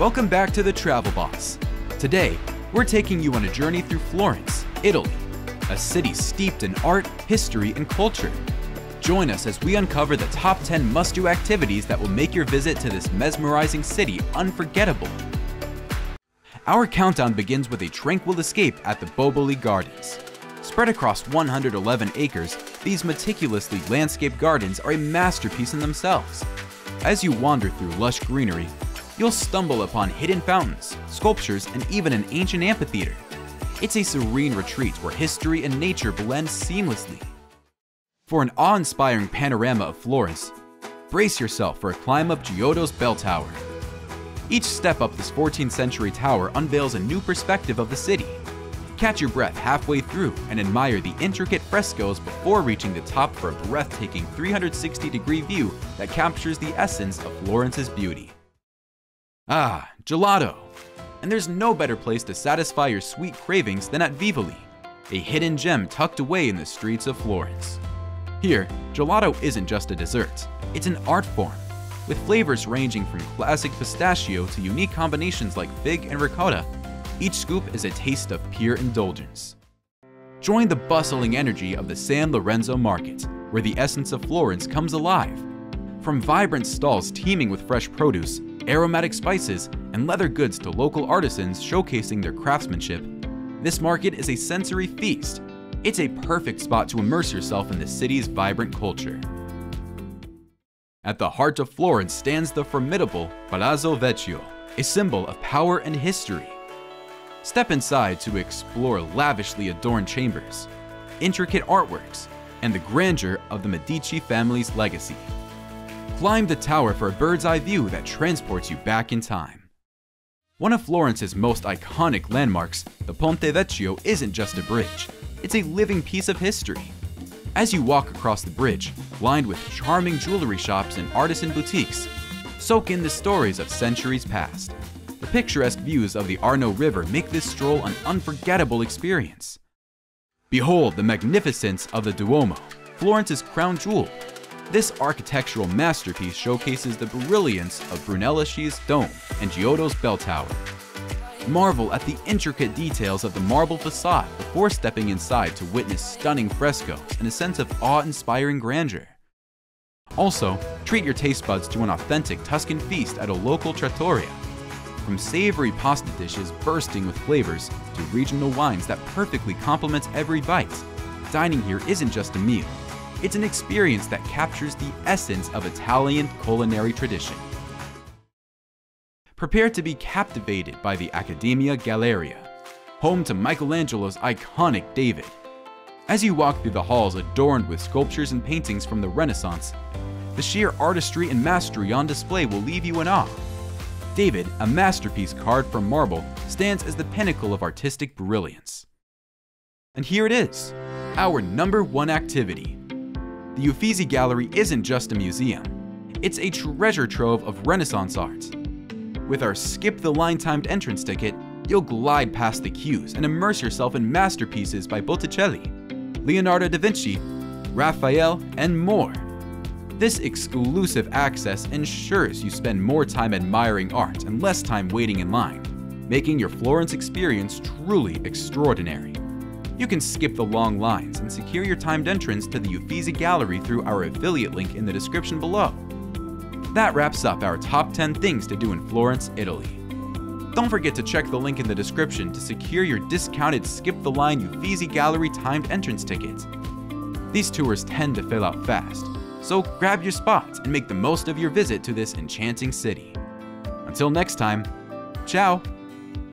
Welcome back to the Travel Boss. Today, we're taking you on a journey through Florence, Italy, a city steeped in art, history, and culture. Join us as we uncover the top 10 must do activities that will make your visit to this mesmerizing city unforgettable. Our countdown begins with a tranquil escape at the Boboli Gardens. Spread across 111 acres, these meticulously landscaped gardens are a masterpiece in themselves. As you wander through lush greenery, you'll stumble upon hidden fountains, sculptures, and even an ancient amphitheater. It's a serene retreat where history and nature blend seamlessly. For an awe-inspiring panorama of Florence, brace yourself for a climb up Giotto's bell tower. Each step up this 14th century tower unveils a new perspective of the city. Catch your breath halfway through and admire the intricate frescoes before reaching the top for a breathtaking 360 degree view that captures the essence of Florence's beauty. Ah, gelato! And there's no better place to satisfy your sweet cravings than at Vivoli, a hidden gem tucked away in the streets of Florence. Here, gelato isn't just a dessert, it's an art form, with flavors ranging from classic pistachio to unique combinations like fig and ricotta. Each scoop is a taste of pure indulgence. Join the bustling energy of the San Lorenzo market, where the essence of Florence comes alive. From vibrant stalls teeming with fresh produce aromatic spices, and leather goods to local artisans showcasing their craftsmanship. This market is a sensory feast. It's a perfect spot to immerse yourself in the city's vibrant culture. At the heart of Florence stands the formidable Palazzo Vecchio, a symbol of power and history. Step inside to explore lavishly adorned chambers, intricate artworks, and the grandeur of the Medici family's legacy. Climb the tower for a bird's eye view that transports you back in time. One of Florence's most iconic landmarks, the Ponte Vecchio isn't just a bridge, it's a living piece of history. As you walk across the bridge, lined with charming jewelry shops and artisan boutiques, soak in the stories of centuries past. The picturesque views of the Arno River make this stroll an unforgettable experience. Behold the magnificence of the Duomo, Florence's crown jewel, this architectural masterpiece showcases the brilliance of Brunelleschi's dome and Giotto's bell tower. Marvel at the intricate details of the marble facade before stepping inside to witness stunning frescoes and a sense of awe-inspiring grandeur. Also, treat your taste buds to an authentic Tuscan feast at a local trattoria. From savory pasta dishes bursting with flavors to regional wines that perfectly complement every bite, dining here isn't just a meal, it's an experience that captures the essence of Italian culinary tradition. Prepare to be captivated by the Accademia Galleria, home to Michelangelo's iconic David. As you walk through the halls adorned with sculptures and paintings from the Renaissance, the sheer artistry and mastery on display will leave you in awe. David, a masterpiece carved from marble, stands as the pinnacle of artistic brilliance. And here it is, our number one activity, the Uffizi Gallery isn't just a museum, it's a treasure trove of Renaissance art. With our skip the line timed entrance ticket, you'll glide past the queues and immerse yourself in masterpieces by Botticelli, Leonardo da Vinci, Raphael, and more. This exclusive access ensures you spend more time admiring art and less time waiting in line, making your Florence experience truly extraordinary. You can skip the long lines and secure your timed entrance to the Uffizi Gallery through our affiliate link in the description below. That wraps up our top 10 things to do in Florence, Italy. Don't forget to check the link in the description to secure your discounted Skip the Line Uffizi Gallery timed entrance ticket. These tours tend to fill out fast, so grab your spots and make the most of your visit to this enchanting city. Until next time, ciao!